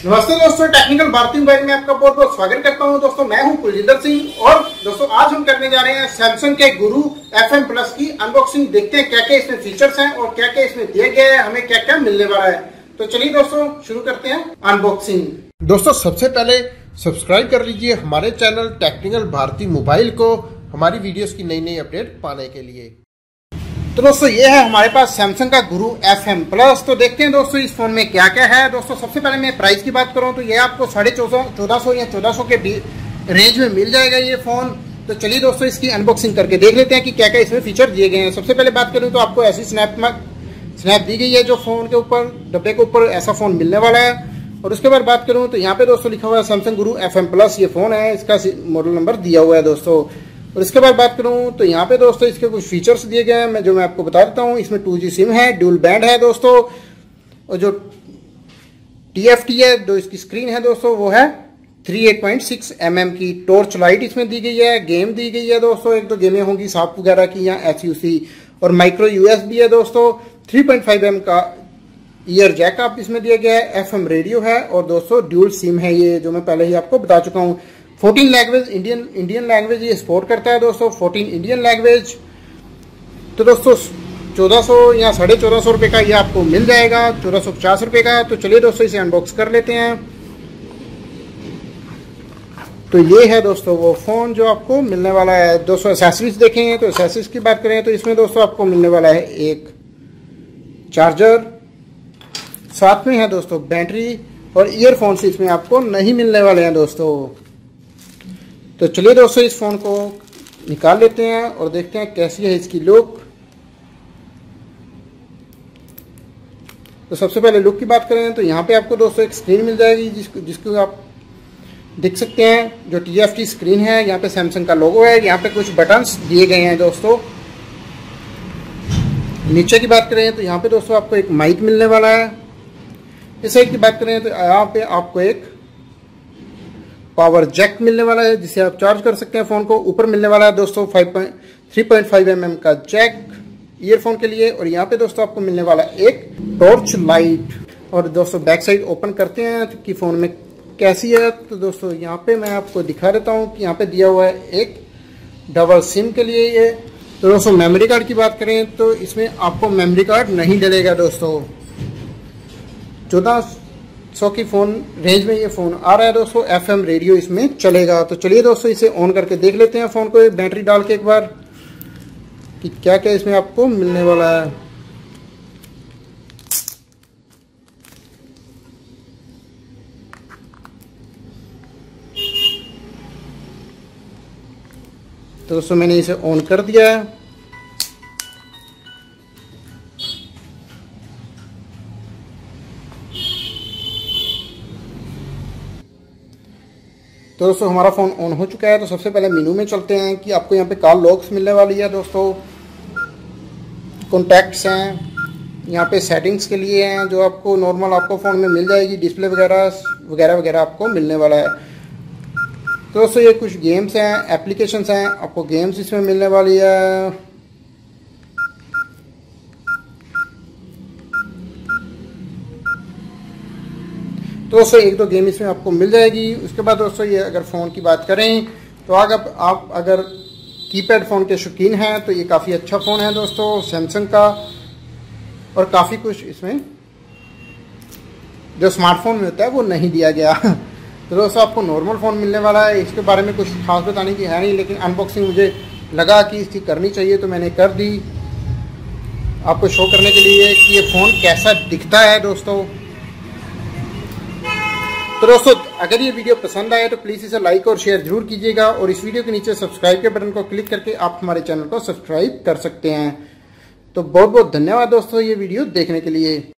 नमस्ते दोस्तों technical Bharti mobile में आपका बहुत बहुत स्वागत करता हूँ। दोस्तों, मैं हूँ कुलजिंदर सिंह और दोस्तों, आज हम करने जा रहे हैं सैमसंग के गुरु एफ़ एम प्लस की अनबॉक्सिंग देखते हैं क्या क्या इसमें फीचर्स हैं और क्या क्या इसमें दिया गया है, हमें क्या क्या मिलने वाला है। तो चलिए दोस्तों, शुरू करते हैं अनबॉक्सिंग दोस्तों, सबसे पहले सब्सक्राइब कर लीजिए हमारे चैनल टेक्निकल भारती मोबाइल को, हमारी वीडियोस की नई नई अपडेट पाने के लिए। तो दोस्तों, ये है हमारे पास सैमसंग का गुरु एफ़ एम प्लस तो देखते हैं दोस्तों, इस फ़ोन में क्या क्या है। दोस्तों, सबसे पहले मैं प्राइस की बात करूँ तो ये आपको साढ़े चौदह सौ या चौदह सौ के रेंज में मिल जाएगा ये फ़ोन तो चलिए दोस्तों, इसकी अनबॉक्सिंग करके देख लेते हैं कि क्या क्या इसमें फीचर दिए गए हैं। सबसे पहले बात करूँ तो आपको ऐसी स्नैप स्नैप दी गई है जो फ़ोन के ऊपर डब्बे के ऊपर ऐसा फ़ोन मिलने वाला है। और उसके बाद बात करूँ तो यहाँ पे दोस्तों लिखा हुआ है Samsung Guru F M plus ये फ़ोन है। इसका मॉडल नंबर दिया हुआ है दोस्तोर और इसके बाद बात करूँ तो यहाँ पे दोस्तों इसके कुछ फीचर्स दिए गए हैं, मैं जो मैं आपको बता देता हूँ। इसमें टू सिम है ड्यूल बैंड है दोस्तों। और जो TFT है, जो इसकी स्क्रीन है दोस्तों, वो है 38.6 mm की टॉर्च लाइट इसमें दी गई है गेम दी गई है दोस्तों। एक दो गेमें होंगी साफ़ वगैरह की या एच और माइक्रो यूएसबी है दोस्तों। 3.5 mm का ईयर जैक आप इसमें दिया गया है एफएम रेडियो है। और दोस्तों ड्यूल सिम है ये, जो मैं पहले ही आपको बता चुका हूँ। Fourteen language Indian Indian language ये सपोर्ट करता है दोस्तों फोर्टीन इंडियन लैंग्वेज तो दोस्तों, चौदह सौ या साढ़े चौदह सौ रुपये का ये आपको मिल जाएगा। चौदह सौ पचास रुपये का तो चलिए दोस्तों, इसे अनबॉक्स कर लेते हैं। तो ये है दोस्तों, वो फ़ोन जो आपको मिलने वाला है। दोस्तों एसेसरीज देखें तो एसेसरीज की बात करें तो इसमें दोस्तों आपको मिलने वाला है एक चार्जर साथ में है दोस्तों बैटरी और ईयरफोन्स इसमें आपको नहीं मिलने वाले हैं दोस्तों। तो चलिए दोस्तों, इस फ़ोन को निकाल लेते हैं और देखते हैं कैसी है इसकी लुक तो सबसे पहले लुक की बात करें तो यहाँ पे आपको दोस्तों एक स्क्रीन मिल जाएगी जिसको जिसको आप देख सकते हैं, जो टी एफ़ स्क्रीन है। यहाँ पे सैमसंग का लोगो है। यहाँ पे कुछ बटन्स दिए गए हैं दोस्तों। नीचे की बात करें तो यहाँ पे दोस्तों आपको एक माइक मिलने वाला है। इस साइड की बात करें तो यहाँ पे आपको एक पावर जैक मिलने वाला है, जिसे आप चार्ज कर सकते हैं फ़ोन को। ऊपर मिलने वाला है दोस्तों five point three point five M M का जैक ईयरफोन के लिए। और यहाँ पे दोस्तों आपको मिलने वाला एक टॉर्च लाइट और दोस्तों बैक साइड ओपन करते हैं कि फ़ोन में कैसी है। तो दोस्तों यहाँ पे मैं आपको दिखा देता हूँ कि यहाँ पे दिया हुआ है एक डबल सिम के लिए ये। तो दोस्तों मेमोरी कार्ड की बात करें तो इसमें आपको मेमोरी कार्ड नहीं डलेगा दोस्तों। चौदह सौ की फ़ोन रेंज में ये फ़ोन आ रहा है दोस्तों एफएम रेडियो इसमें चलेगा। तो चलिए दोस्तों, इसे ऑन करके देख लेते हैं फ़ोन को बैटरी डाल के एक बार, कि क्या क्या इसमें आपको मिलने वाला है। तो दोस्तों, मैंने इसे ऑन कर दिया है। तो दोस्तों, हमारा फ़ोन ऑन हो चुका है तो सबसे पहले मेनू में चलते हैं कि आपको यहाँ पे कॉल लॉक्स मिलने वाली है दोस्तों। कॉन्टैक्ट्स हैं, यहाँ पे सेटिंग्स के लिए हैं, जो आपको नॉर्मल आपको फ़ोन में मिल जाएगी डिस्प्ले वगैरह वगैरह वगैरह आपको मिलने वाला है। तो दोस्तों, ये कुछ गेम्स हैं एप्लीकेशंस हैं, आपको गेम्स इसमें मिलने वाली है। तो दोस्तों, एक दो गेम इसमें आपको मिल जाएगी। उसके बाद दोस्तों, ये अगर फ़ोन की बात करें तो अगर आप अगर कीपैड फ़ोन के शौकीन हैं तो ये काफ़ी अच्छा फ़ोन है दोस्तों, सैमसंग का। और काफ़ी कुछ इसमें जो स्मार्टफ़ोन में होता है, वो नहीं दिया गया। तो दोस्तों, आपको नॉर्मल फ़ोन मिलने वाला है। इसके बारे में कुछ खास बताने की है नहीं, लेकिन अनबॉक्सिंग मुझे लगा कि इसकी करनी चाहिए तो मैंने कर दी। आपको शो करने के लिए कि ये फ़ोन कैसा दिखता है दोस्तों। दोस्तों, अगर ये वीडियो पसंद आया तो प्लीज़ इसे लाइक और शेयर ज़रूर कीजिएगा और इस वीडियो के नीचे सब्सक्राइब के बटन को क्लिक करके आप हमारे चैनल को सब्सक्राइब कर सकते हैं। तो बहुत बहुत धन्यवाद दोस्तों ये वीडियो देखने के लिए।